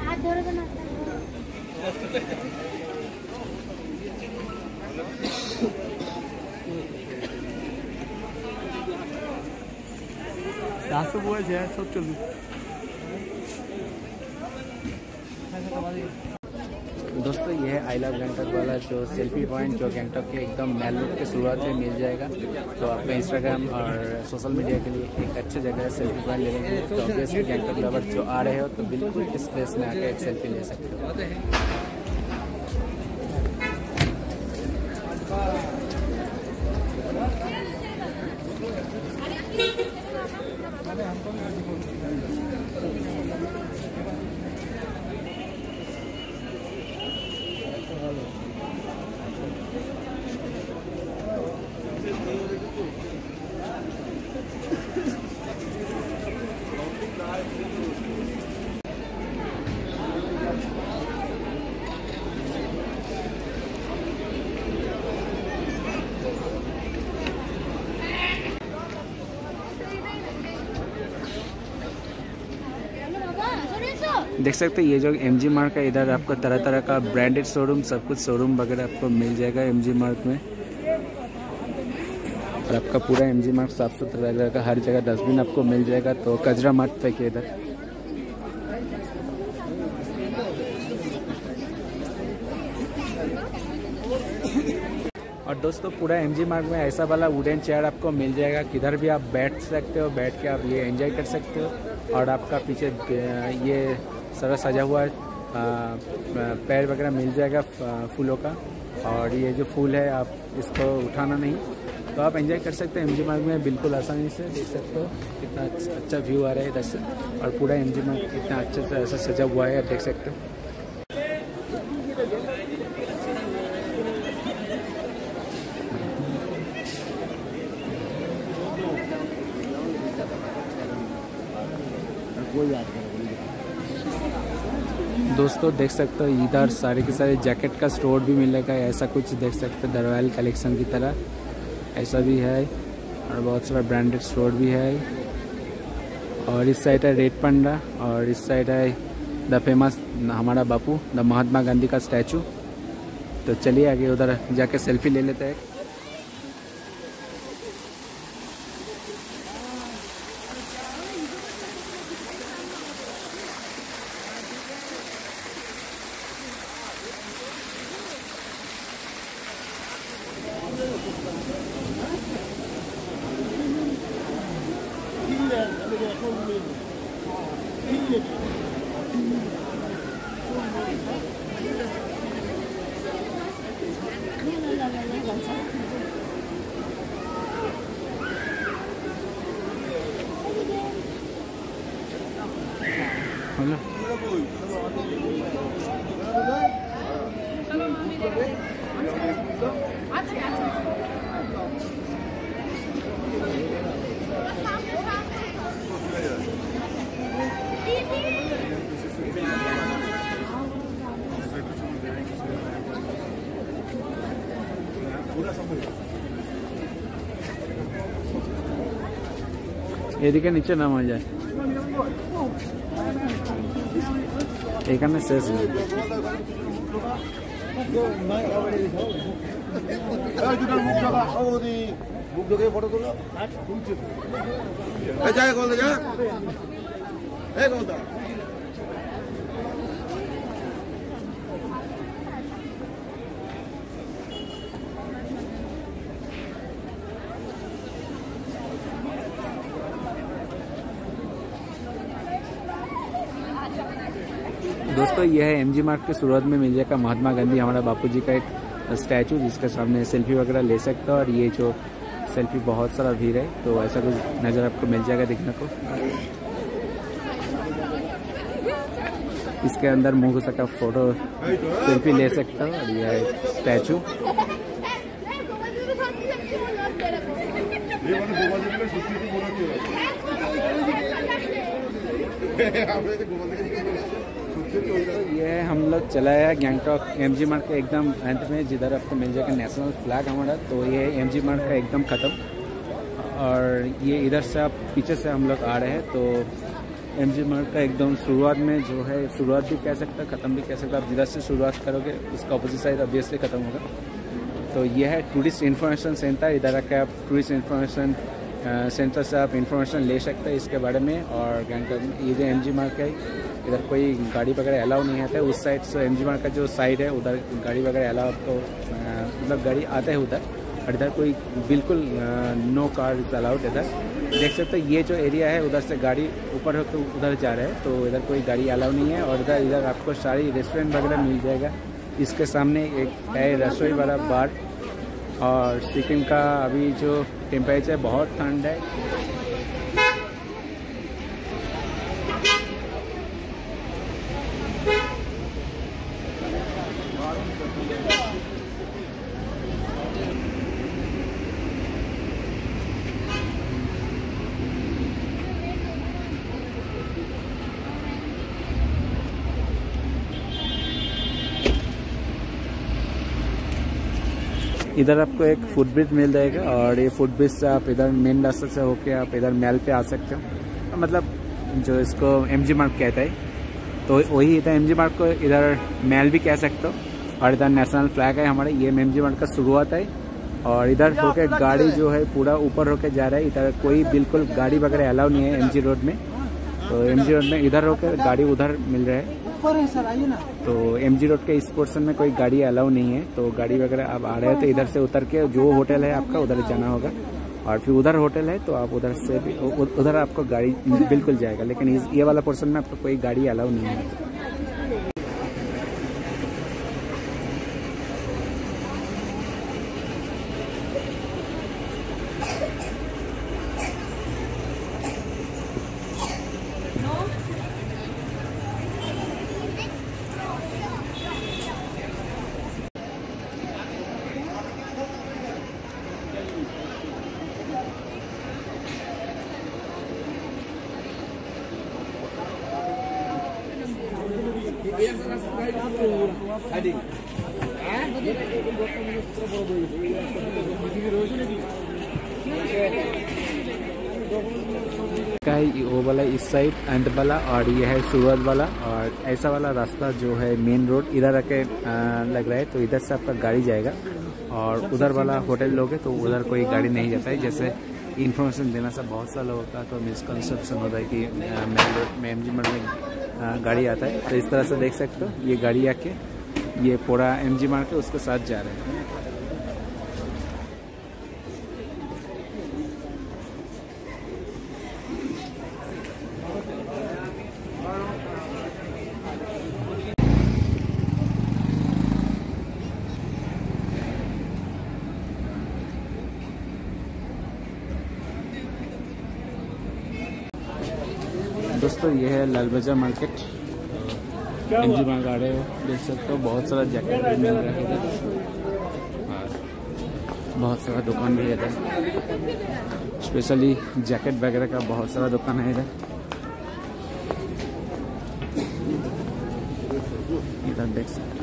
হাত ধরবে না রাস্তা পড়েছে সব চলবে। दोस्तों, ये है आई लव गैंगटॉक वाला जो सेल्फी पॉइंट जो गैंगटॉक के एकदम मेल रोड के शुरुआत में मिल जाएगा। तो आपको इंस्टाग्राम और सोशल मीडिया के लिए एक अच्छी जगह है सेल्फी पॉइंट लेने के लिए तो गैंगटॉक लवर जो आ रहे हो तो बिल्कुल इस प्लेस में आकर एक सेल्फी ले सकते हो। देख सकते हैं, ये जो एम जी मार्क है, इधर आपको तरह तरह का ब्रांडेड शोरूम सब कुछ शोरूम वगैरह आपको मिल जाएगा एम जी मार्क में। और आपका पूरा एम जी मार्क साफ़ सुथरा रहेगा हर जगह डस्टबिन आपको मिल जाएगा तो कचरा मत फेंकिए इधर। और दोस्तों, पूरा एम जी मार्ग में ऐसा वाला वुडन चेयर आपको मिल जाएगा, किधर भी आप बैठ सकते हो, बैठ के आप ये एंजॉय कर सकते हो। और आपका पीछे ये सारा सजा हुआ पैर वगैरह मिल जाएगा फूलों का। और ये जो फूल है, आप इसको उठाना नहीं। तो आप एंजॉय कर सकते हैं। एम जी मार्ग में बिल्कुल आसानी से देख सकते हो। कितना अच्छा- अच्छा व्यू आ रहा है इधर से। और पूरा एम जी मार्ग कितना अच्छे से ऐसा सजा हुआ है, आप देख सकते हो। दोस्तों देख सकते हो इधर सारे के सारे जैकेट का स्टोर भी मिलेगा ऐसा कुछ देख सकते हो, दरवाल कलेक्शन की तरह। ऐसा भी है, और बहुत सारा ब्रांडेड स्टोर भी है। और इस साइड है रेड पंडा, और इस साइड है द फ़ेमस हमारा बापू, द महात्मा गांधी का स्टैचू। तो चलिए आगे उधर जाके सेल्फी ले लेते हैं। এদিকে নিচে নামা যায়। এখানে শেষ যা গোলদা যা। এই গোলদা। दोस्तों, यह है एम जी मार्ग के सूरत में मिल जाएगा महात्मा गांधी, हमारा बापू जी का एक स्टैचू जिसके सामने सेल्फी वगैरह ले सकते हो और ये जो सेल्फी बहुत सारा भीड़ है तो ऐसा कुछ नज़र आपको मिल जाएगा देखने को। इसके अंदर मुँह का फ़ोटो सेल्फी ले सकते हो और यह स्टैचू। ये हम लोग चला है गैंगटॉक एम जी मार्ग के एकदम अंत में, जिधर आपको मिल जाएगा नेशनल फ्लैग हमारा तो ये एम जी मार्ग का एकदम ख़त्म। और ये इधर से आप पीछे से हम लोग आ रहे हैं तो एम जी मार्ग का एकदम शुरुआत में जो है, शुरुआत भी कह सकते हैं ख़त्म भी कह सकते हैं आप जिधर से शुरुआत करोगे, उसका अपोजिट साइड ऑब्वियसली ख़त्म होगा। तो ये है टूरिस्ट इन्फॉर्मेशन सेंटर इधर आके आप टूरिस्ट इन्फॉर्मेशन सेंटर से आप इन्फॉर्मेशन ले सकते हैं इसके बारे में, और गैंगटॉक ये जो एम जी मार्ग है इधर कोई गाड़ी वगैरह अलाउ नहीं आता है उस साइड से एम जी का जो साइड है, उधर गाड़ी वगैरह अलाउ तो मतलब गाड़ी आता है उधर और इधर कोई बिल्कुल नो कार इज़ अलाउड इधर। देख सकते हो, ये जो एरिया है, उधर से गाड़ी ऊपर होकर उधर जा रहा है तो इधर कोई गाड़ी अलाउ नहीं है, और इधर इधर आपको सारी रेस्टोरेंट वगैरह मिल जाएगा। इसके सामने एक है रसोई वाला बार और सिक्किम का अभी जो टेम्परेचर बहुत ठंड है। इधर आपको एक फुट ब्रिज मिल जाएगा और ये फुट ब्रिज से आप इधर मेन रास्ते से होके आप इधर मैल पे आ सकते हो। मतलब जो इसको एम जी मार्ग कहता है तो वही इधर एम जी मार्ग को इधर मैल भी कह सकते हो। और इधर नेशनल फ्लैग है हमारे ये एम जी का शुरुआत है और इधर होके गाड़ी जो है पूरा ऊपर होके जा रहा है इधर कोई बिल्कुल गाड़ी वगैरह अलाउ नहीं है एमजी रोड में। तो एमजी रोड में इधर होकर गाड़ी उधर मिल रहा है। ऊपर है सर आइए ना। तो एम जी रोड के इस पोर्सन में कोई गाड़ी अलाउ नहीं है तो गाड़ी वगैरह आप आ रहे हैं तो इधर से उतर के जो होटल है आपका उधर जाना होगा। और फिर उधर होटल है तो आप उधर से भी उधर आपको गाड़ी बिल्कुल जाएगा लेकिन ये वाला पोर्सन में आपको कोई गाड़ी अलाउ नहीं है का है वो वाला इस साइड, अंत वाला और ये है सूरत वाला और ऐसा वाला रास्ता जो है मेन रोड इधर आके लग रहा है तो इधर से आपका गाड़ी जाएगा और उधर वाला होटल लोगे तो उधर कोई गाड़ी नहीं जाता है। जैसे इन्फॉर्मेशन देना सब बहुत सा लोगों का तो मिसकनसेप्शन होता है कि मेन रोड में एम जी में गाड़ी आता है। तो इस तरह से देख सकते हो, ये गाड़ी आके, ये पूरा एम जी मार के उसके साथ जा रहे हैं। दोस्तों ये है लाल बाज़ार मार्केट। एम जी मार्ग आ रहे हो देख सकते हो बहुत सारा जैकेट भी मिल रहा है और बहुत सारा दुकान भी है इधर। स्पेशली जैकेट वगैरह का बहुत सारा दुकान है इधर इधर देख सकते हो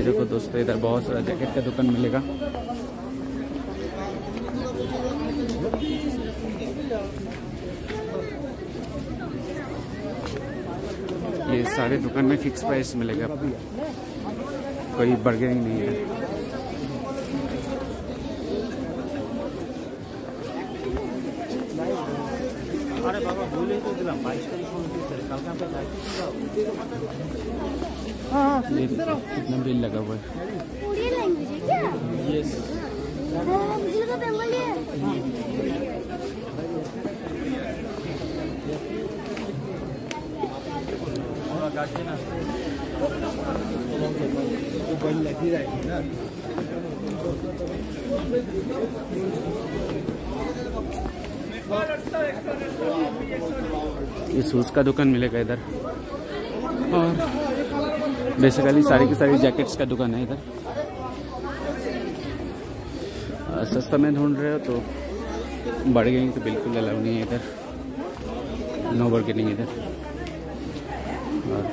ये देखो दोस्तों इधर बहुत सारा जैकेट का दुकान मिलेगा। ये सारे दुकान में फिक्स प्राइस मिलेगा। कोई बर्गेनिंग नहीं है। अरे बाबा, बोले तो दिला, बाईस तारीख हाँ कितना बिल लगा हुआ है। है यस ये शूज़ का दुकान मिलेगा इधर। और बेसिकली सारी की सारी जैकेट्स का दुकान है इधर। सस्ता में ढूंढ रहे हो तो बढ़ गई तो बिल्कुल अलाउ नहीं है इधर। नो बार्गेनिंग इधर। और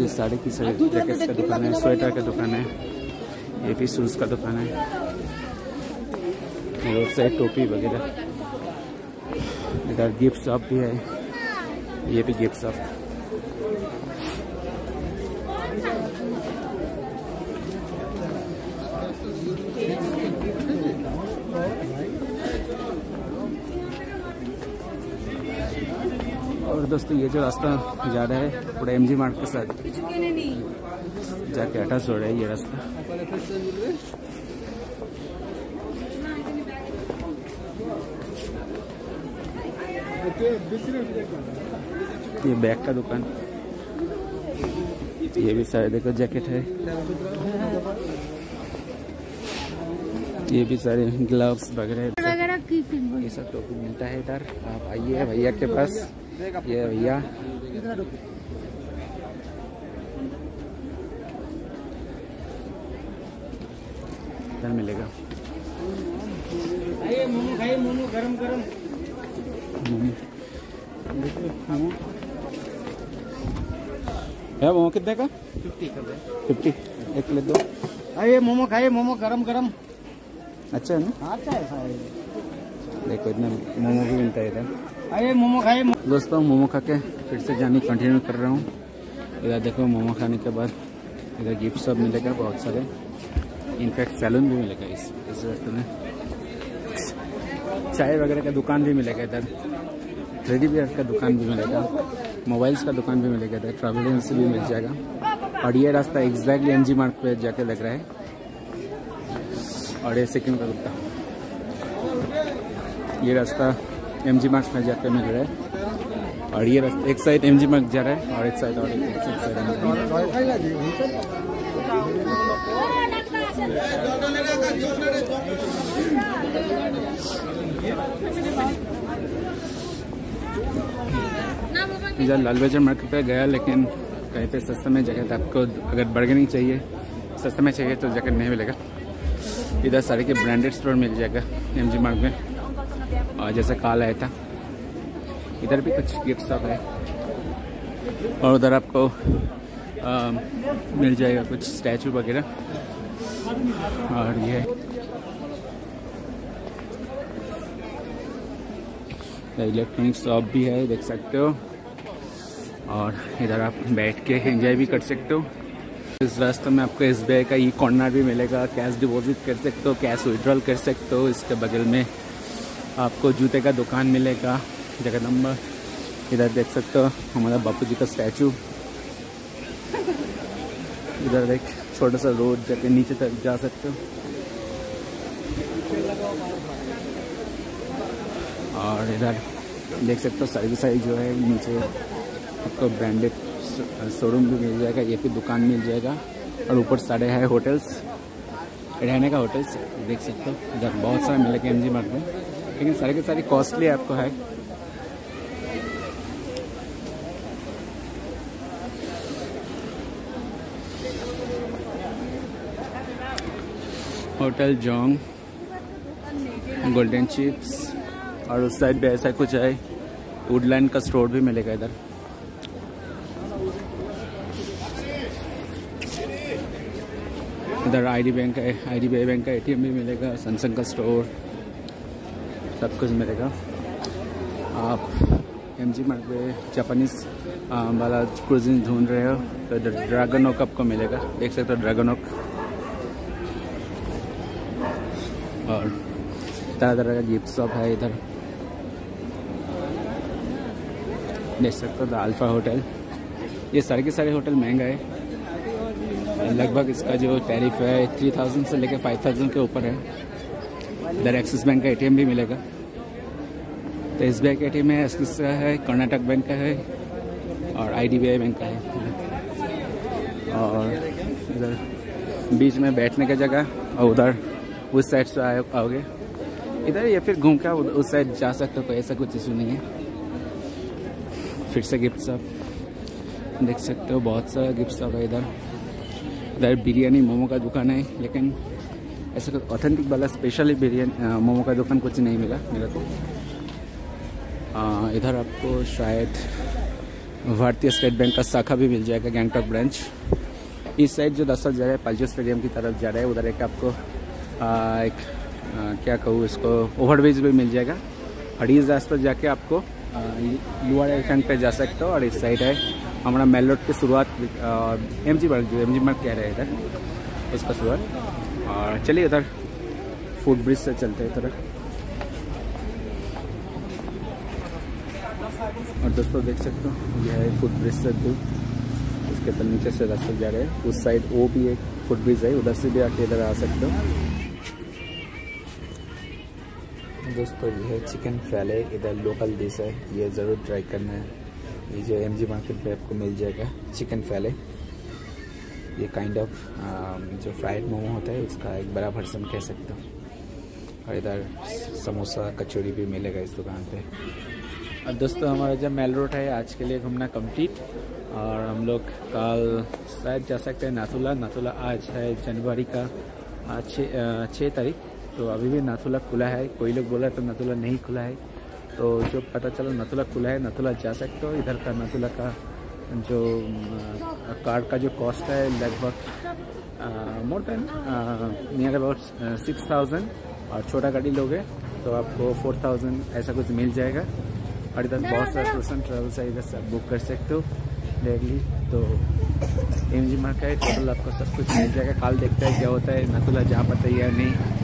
ये साड़ी की साड़ी जैकेट का दुकान है स्वेटर का दुकान है ये भी शूज़ का दुकान है। रोड साइड टोपी वगैरह। इधर गिफ्ट शॉप भी है ये भी गिफ्ट शॉप दोस्तों ये जो रास्ता जा रहा है पूरा एम जी मार्ट के साथ। जाके अटैच हो रहा है ये रास्ता। ये बैग का दुकान। ये भी सारे देखो जैकेट है। ये भी सारे ग्लव्स वगैरह। ये सब टोपी मिलता है इधर। आप आइए भैया के पास। ये भैया। इधर मिलेगा? आइए मोमो खाइए मोमो गरम गरम। मोमो है मोमो कितने का? फिफ्टी कर फिफ्टी। एक प्लेट दो। आइए मोमो खाइए मोमो गरम गरम। अच्छा है ना? अच्छा है देखो इतना मोमो भी मिलता है इधर। आइए मोमो खाइए दोस्तों मोमो खा के फिर से जानी कंटिन्यू कर रहा हूँ। इधर देखो मोमो खाने के बाद इधर गिफ्ट सब मिलेगा बहुत सारे। इनफैक्ट सैलून भी मिलेगा इस इस रास्ते में। चाय वगैरह का दुकान भी मिलेगा इधर। रेडी वेयर का दुकान भी मिलेगा। मोबाइल्स का दुकान भी मिलेगा इधर। ट्रैवल एजेंसी भी मिल जाएगा। और ये रास्ता एग्जैक्टली एम जी मार्ट पे जाके लग रहा है। और ये सिक्किम का रुकता ये रास्ता एम जी मार्ट में जाके मिल रहा है। और ये रास्ता, एक साइड एम जी मार्ट जा रहा है और एक साइड और एक लाल बाज़ार मार्केट पे गया, लेकिन कहीं पे सस्ते में जगह था। आपको अगर बर्गेनिंग चाहिए, सस्ते में चाहिए तो जगह नहीं मिलेगा। इधर सारे के ब्रांडेड स्टोर मिल जाएगा एम जी मार्ट में। जैसे काल आया था। इधर भी कुछ गिफ्ट शॉप है। और उधर आपको आ, मिल जाएगा कुछ स्टैचू वगैरह। और ये इलेक्ट्रॉनिक शॉप भी है देख सकते हो। और इधर आप बैठ के एंजॉय भी कर सकते हो। इस रास्ते में आपको एस का ई कॉर्नर भी मिलेगा। कैश डिपॉजिट कर सकते हो कैश विड्रॉल कर सकते हो। इसके बगल में आपको जूते का दुकान मिलेगा, जगह नंबर, इधर देख सकते हो, हमारा बापू जी का स्टैचू। इधर एक छोटा सा रोड जाके नीचे तक जा सकते हो। और इधर देख सकते हो, सारी की सारी जो है नीचे आपको ब्रांडेड शोरूम भी मिल जाएगा, ये भी दुकान मिल जाएगा। और ऊपर सारे है होटल्स, रहने का होटल्स, देख सकते हो, इधर बहुत सारा मिलेगा एम जी मार्ट में। लेकिन सारे के सारे कॉस्टली आपको है होटल जोंग गोल्डन चिप्स और उस साइड भी ऐसा कुछ है वुडलैंड का स्टोर भी मिलेगा इधर। इधर आईडी बैंक है आईडीबीआई बैंक का एटीएम भी मिलेगा सैमसंग का स्टोर सब कुछ मिलेगा। आप एम जी मार्ट पे जापानीज वाला क्रूजिन ढूंढ रहे हो तो ड्रैगन ओक आपको मिलेगा। देख सकते हो ड्रैगन ओक और तरह तरह का गिफ्ट शॉप है इधर। देख सकते हो अल्फ़ा होटल ये सारे के सारे होटल महँगा है। लगभग इसका जो टैरिफ है थ्री थाउज़ेंड से लेकर फाइव थाउज़ेंड के ऊपर है। इधर एक्सिस बैंक का एटीएम भी मिलेगा। तो एस बी आई है एक्सिस का है, कर्नाटक बैंक का है और आई बैंक का है। और इधर बीच में बैठने का जगह और उधर उस साइड से आए आओगे। इधर या फिर घूम कर उस साइड जा सकते हो, कोई ऐसा कुछ इशू नहीं है। फिर से गिफ्ट सब देख सकते हो, बहुत सारा गिफ्ट सब है इधर। इधर बिरयानी, मोमो का दुकान है, लेकिन ऐसा कुछ ऑथेंटिक वाला स्पेशली बिरयानी मोमो का दुकान कुछ नहीं मिला मेरे को। इधर आपको शायद भारतीय स्टेट बैंक का शाखा भी मिल जाएगा गैंगटॉक ब्रांच। इस साइड जो दस जा रहा है पालजो स्टेडियम की तरफ़ जा रहा है उधर एक आपको आ, एक आ, क्या कहूँ इसको ओवरब्रिज भी मिल जाएगा। हडीज रास्ते जाके आपको लुआर स्टैंड पे जा सकते हो और इस साइड है हमारा मेल रोड की शुरुआत एम जी मार्ग एम जी मार्ग कह रहे हैं इधर उसका शुरुआत। और चलिए इधर फ़ूड ब्रिज से चलते हैं इधर। और दोस्तों देख सकते हो, यह है फुट ब्रिज से दूर। उसके तो नीचे से रास्ते जा रहे हैं। उस साइड वो भी एक फुट ब्रिज है, उधर से भी आके इधर आ सकते हो। दोस्तों, यह चिकन फ्राले इधर लोकल डिश है। ये ज़रूर ट्राई करना है। ये जो एम जी मार्केट पे आपको मिल जाएगा चिकन फ्राले ये काइंड ऑफ़ जो फ्राइड मोमो होता है, उसका एक बड़ा वर्सन कह सकते हो। और इधर समोसा, कचौड़ी भी मिलेगा इस दुकान पे। और दोस्तों, हमारा जब मेल रोड है, आज के लिए घूमना कंप्लीट और हम लोग कल शायद जा सकते हैं नाथुला। नाथुला आज है जनवरी का छः तारीख। तो अभी भी नाथुला खुला है। कोई लोग बोला तो नाथुला नहीं खुला है। तो जो पता चला नाथुला खुला है, नाथुला जा सकते हो। इधर का नाथुला का जो कार्ड का जो कॉस्ट है, लगभग more than near about six thousand और छोटा गाड़ी लोगे तो आपको फोर थाउज़ेंड ऐसा कुछ मिल जाएगा। और इधर बहुत सारे एंड ट्रेवल्स है इधर सब बुक कर सकते हो डायरेक्टली तो एम जी मार्केट टोटल आपको सब कुछ मिल जाएगा। कल देखता है क्या होता है नकुला जा पाता है या नहीं।